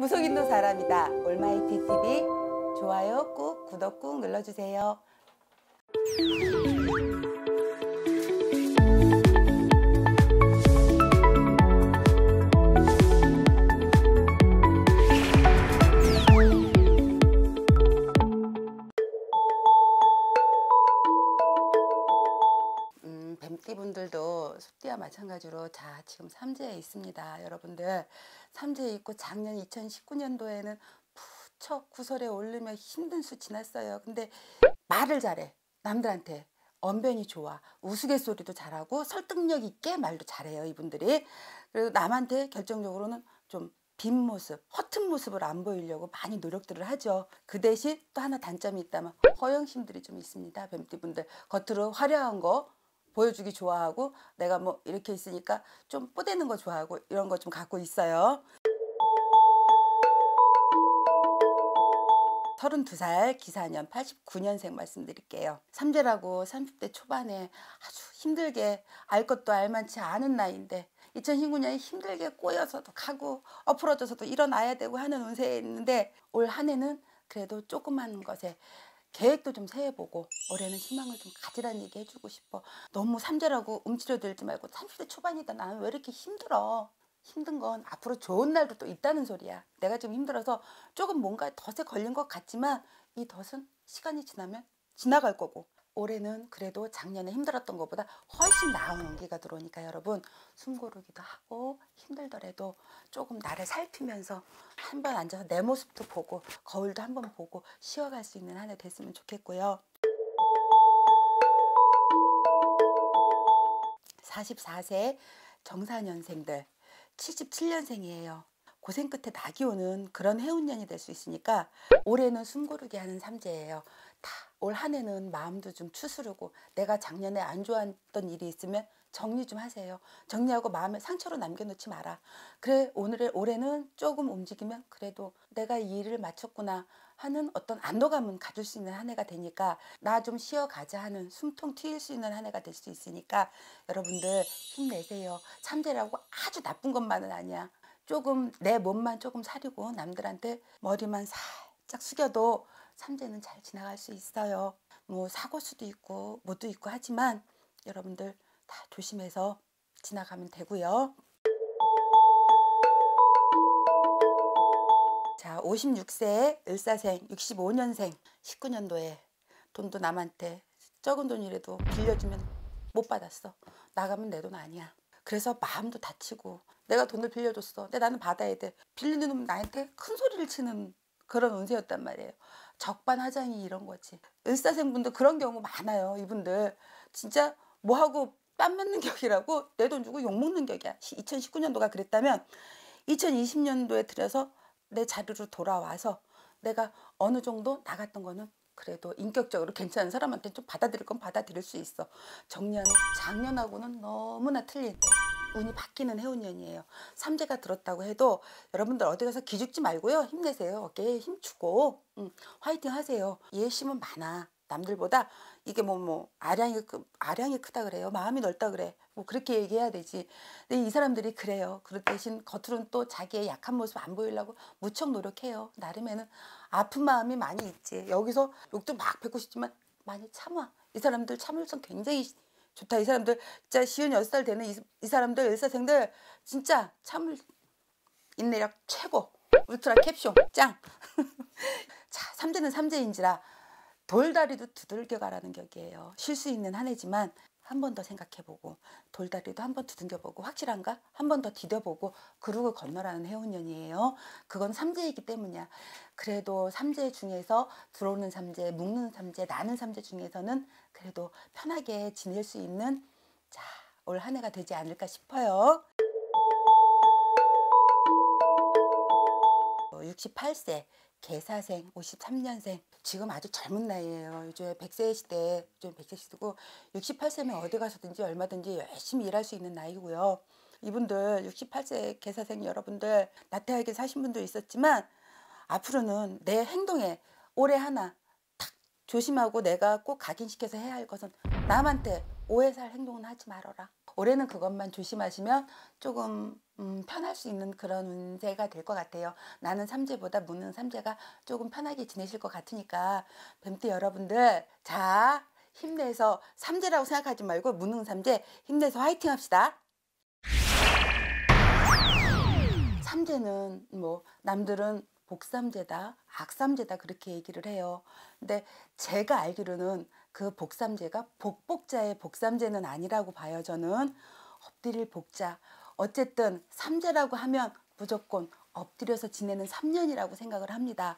무속인도 사람이다. 올마이티 TV 좋아요 꾹 구독 꾹 눌러주세요. 음, 뱀띠분들도 숲띠와 마찬가지로 자 지금 삼재에 있습니다. 여러분들 삼재에 있고 작년 2019년도에는 무척 구설에 오르며 힘든 수 지났어요. 근데 말을 잘해 남들한테 언변이 좋아 우스갯소리도 잘하고 설득력 있게 말도 잘해요 이분들이 그리고 남한테 결정적으로는 좀 빈 모습, 허튼 모습을 안 보이려고 많이 노력들을 하죠. 그 대신 또 하나 단점이 있다면 허영심들이 좀 있습니다. 뱀띠분들 겉으로 화려한 거 보여주기 좋아하고 내가 뭐 이렇게 있으니까 좀 뽀대는 거 좋아하고 이런 거 좀 갖고 있어요. 32살 기사년 89년생 말씀드릴게요. 삼재라고 30대 초반에 아주 힘들게 알 것도 알만치 않은 나이인데 2019년에 힘들게 꼬여서도 가고 엎어져서도 일어나야 되고 하는 운세에 있는데 올 한 해는 그래도 조그만 것에 계획도 좀 세워보고 올해는 희망을 좀 가지라는 얘기 해주고 싶어. 너무 삼재라고 움츠려들지 말고 30대 초반이다. 나는 왜 이렇게 힘들어? 힘든 건 앞으로 좋은 날도 또 있다는 소리야. 내가 지금 힘들어서 조금 뭔가 덫에 걸린 것 같지만 이 덫은 시간이 지나면 지나갈 거고 올해는 그래도 작년에 힘들었던 것보다 훨씬 나은 온기가 들어오니까 여러분 숨 고르기도 하고 힘들더라도 조금 나를 살피면서 한 번 앉아서 내 모습도 보고 거울도 한 번 보고 쉬어갈 수 있는 한 해 됐으면 좋겠고요. 44세 정사년생들 77년생이에요. 고생 끝에 낙이 오는 그런 해운년이 될 수 있으니까 올해는 숨 고르게 하는 삼재예요. 다 올 한 해는 마음도 좀 추스르고 내가 작년에 안 좋았던 일이 있으면 정리 좀 하세요. 정리하고 마음에 상처로 남겨놓지 마라. 그래 오늘의 올해는 조금 움직이면 그래도 내가 이 일을 마쳤구나 하는 어떤 안도감은 가질 수 있는 한 해가 되니까 나 좀 쉬어가자 하는 숨통 트일 수 있는 한 해가 될 수 있으니까 여러분들 힘내세요. 참재라고 아주 나쁜 것만은 아니야. 조금 내 몸만 조금 사리고 남들한테 머리만 살짝 숙여도 삼재는 잘 지나갈 수 있어요. 뭐 사고 수도 있고 뭐도 있고 하지만 여러분들 다 조심해서 지나가면 되고요. 자, 56세 을사생 65년생 19년도에 돈도 남한테 적은 돈이라도 빌려주면 못 받았어. 나가면 내 돈 아니야. 그래서 마음도 다치고 내가 돈을 빌려줬어. 근데 나는 받아야 돼. 빌리는 놈 나한테 큰 소리를 치는 그런 운세였단 말이에요. 적반하장이 이런 거지. 을사생분들 그런 경우 많아요. 이분들 진짜 뭐하고 땀 맞는 격이라고 내 돈 주고 욕먹는 격이야. 2019년도가 그랬다면 2020년도에 들여서 내 자리로 돌아와서 내가 어느 정도 나갔던 거는 그래도 인격적으로 괜찮은 사람한테 좀 받아들일 건 받아들일 수 있어. 정년은 작년하고는 너무나 틀린 운이 바뀌는 해운년이에요. 삼재가 들었다고 해도 여러분들 어디 가서 기죽지 말고요. 힘내세요. 어깨에 힘주고 음, 화이팅 하세요. 예심은 많아. 남들보다 이게 뭐뭐 아량이 아량이 크다 그래요. 마음이 넓다 그래. 뭐 그렇게 얘기해야 되지. 근데 이 사람들이 그래요. 그럴 대신 겉으로는 또 자기의 약한 모습 안 보이려고 무척 노력해요. 나름에는 아픈 마음이 많이 있지. 여기서 욕도 막 뱉고 싶지만 많이 참아. 이 사람들 참을성 굉장히 좋다. 이 사람들 진짜 시은 여섯 살 되는 이, 이 사람들 의사생들 진짜 참을 인내력 최고. 울트라 캡숑 짱. 자, 삼재는 삼재인지라 돌다리도 두들겨 가라는 격이에요. 쉴 수 있는 한 해지만 한 번 더 생각해보고 돌다리도 한 번 두들겨보고 확실한가? 한 번 더 디뎌보고 그러고 건너라는 해운년이에요. 그건 삼재이기 때문이야. 그래도 삼재 중에서 들어오는 삼재, 묵는 삼재, 나는 삼재 중에서는 그래도 편하게 지낼 수 있는 자, 올 한 해가 되지 않을까 싶어요. 68세 개사생 53년생 지금 아주 젊은 나이에요. 요즘에 100세 시대 좀 100세 시대고 68세면 어디 가서든지 얼마든지 열심히 일할 수 있는 나이고요. 이분들 68세 개사생 여러분들 나태하게 사신 분도 있었지만 앞으로는 내 행동에 올해 하나 탁 조심하고 내가 꼭 각인시켜서 해야 할 것은 남한테 오해 살 행동은 하지 말아라. 올해는 그것만 조심하시면 조금 음, 편할 수 있는 그런 운세가 될 것 같아요. 나는 삼재보다 무는 삼재가 조금 편하게 지내실 것 같으니까 뱀띠 여러분들 자 힘내서 삼재라고 생각하지 말고 무능 삼재 힘내서 화이팅 합시다. 삼재는 뭐 남들은 복삼재다, 악삼재다 그렇게 얘기를 해요. 근데 제가 알기로는 그 복삼재가 복복자의 복삼재는 아니라고 봐요. 저는 엎드릴 복자. 어쨌든 삼재라고 하면 무조건 엎드려서 지내는 3년이라고 생각을 합니다.